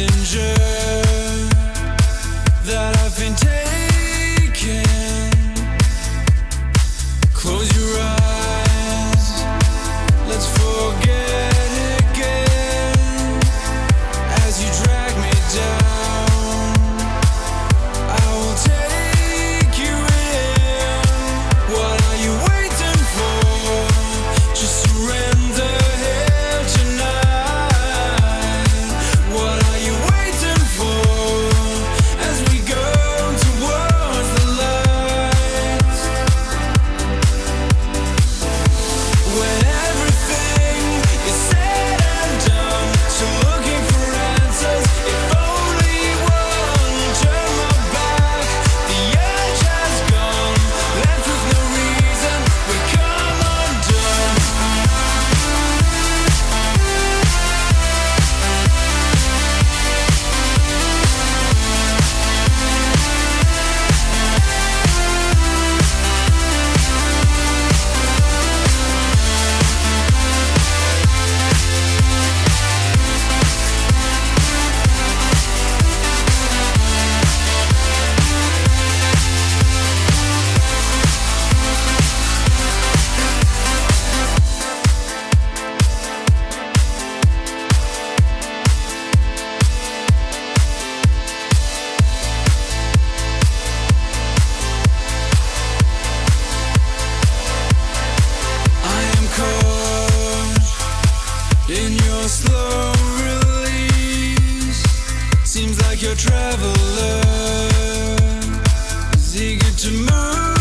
messenger slow release. Seems like your traveler is eager to move